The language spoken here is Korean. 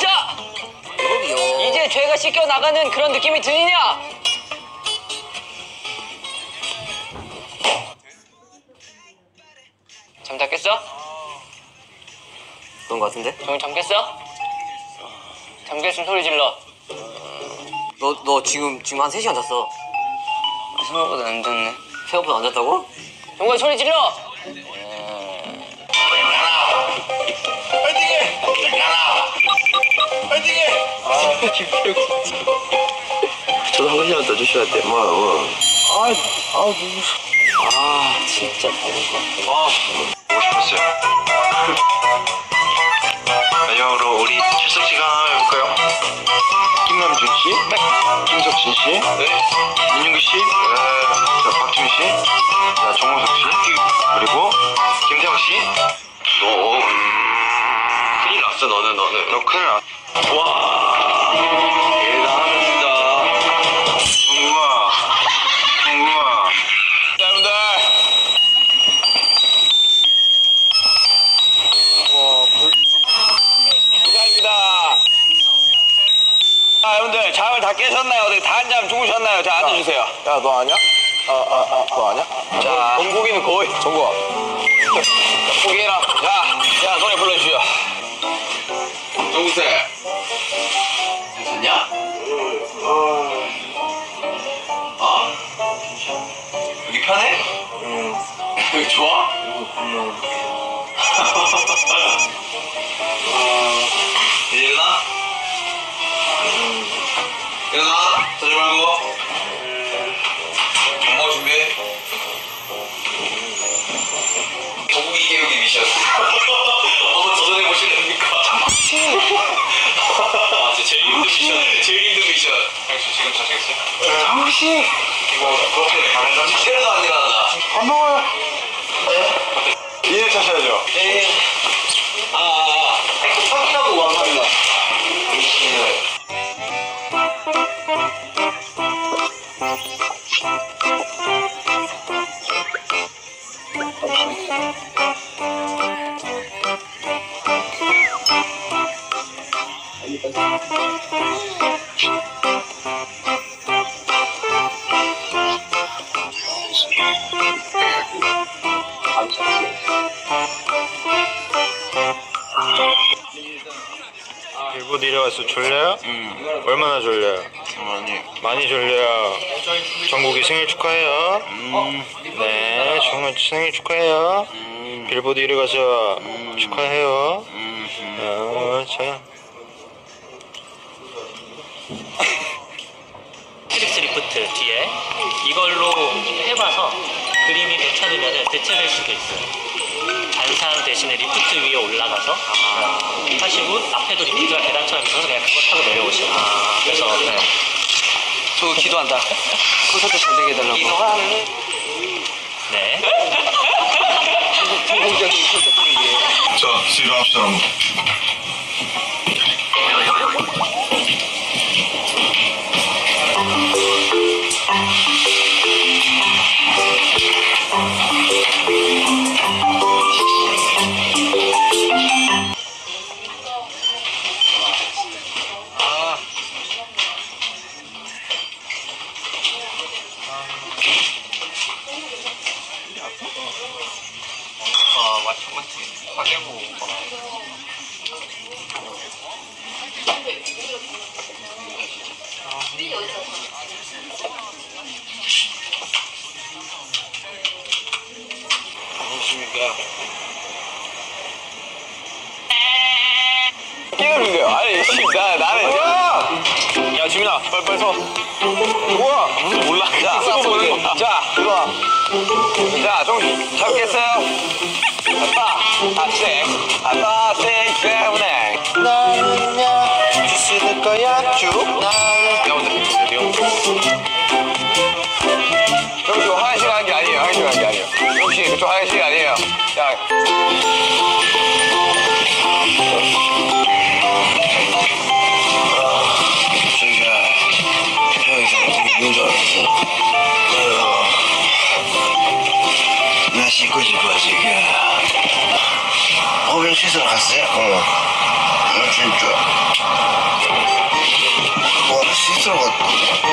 자! 이제 죄가 씻겨 나가는 그런 느낌이 드느냐? 잠다 깼어? 그런 거 같은데? 정잠 깼어? 잠 깼으면 소리 질러. 너, 너 지금, 지금 한 3시간 잤어. 생각보다 안 잤네. 생각보다 안 잤다고? 정말 소리 질러! 저도 한 시간 더 주셔야 돼. 뭐, 뭐. 아, 진짜 바보가. 아, 보고 싶었어요. 마지막으로 우리 출석 시간 해볼까요? 김남준 씨, 김석진 씨, 민윤기 씨, 자, 박지민 씨, 자, 정우석 씨, 그리고 김태형 씨. 너, 큰일 났어, 너는, 너는. 너 큰일 났어. 와, 대단하다. 정국아. 자, 여러분들. 이상입니다. 자, 여러분들 잠을 다 깨셨나요? 어디 다한잠 주무셨나요? 자, 앉아주세요. 야, 너 아냐? 아, 아, 아, 너 아냐? 자, 정국이는 거의. 정국아. 포기해라. 자, 자, 노래 불러주시오. 정국세. 괜찮냐? 어? 여기 편해? 응. 여기 좋아? 이제 일어나? 일어나. 자지 말고. 미션. 제일 힘든 미션. 형수 지금 자시겠어요? 정국씨. 이거 그렇게 가는 건 자체로도 안 일어난다. 밥 먹어요. 이해 차셔야죠. 예. 일부 내려왔어. 졸려요? 얼마나 졸려요? 아니. 많이 졸려요. 정국이 생일 축하해요. 네, 정말 생일 축하해요. 빌보드 1위 가서 축하해요. 어, 자. 트릭스 리프트 뒤에 이걸로 해봐서 그림이 괜찮으면 대체될 수도 있어요. 단상 대신에 리프트 위에 올라가서 어, 하시고 앞에도 리프트가 계단처럼 있어서 그냥 그거 타고 내려오시고 그래서 네. 저 기도한다. 콘서트 잘 되게 해달라고. 네. 성공적인 콘서트를 위해. 자, 일어납시 맞춤. 화내고. 안녕하십니까. 끼는 거야. 아니, 씨, 나, 나는. 지민아, 빨리, 빨리 서. 뭐야? 몰라. 자, 쓰고 보는 거. 자, 일어나. 자, 좀 잡겠어요? 아빠, 아빠, 아빠, 땡 때문에. 나는야, 주시는 거야, 쭉. 나는. 형, 저 화장실 가는 게 아니에요. 화장실 가는 게 아니에요. 혹시 그쪽 화장실 아니에요. 자, 씻고 싶어 지금 호병 씻으러 갔어요? 어. 아, 진짜. 와 씻으러 갔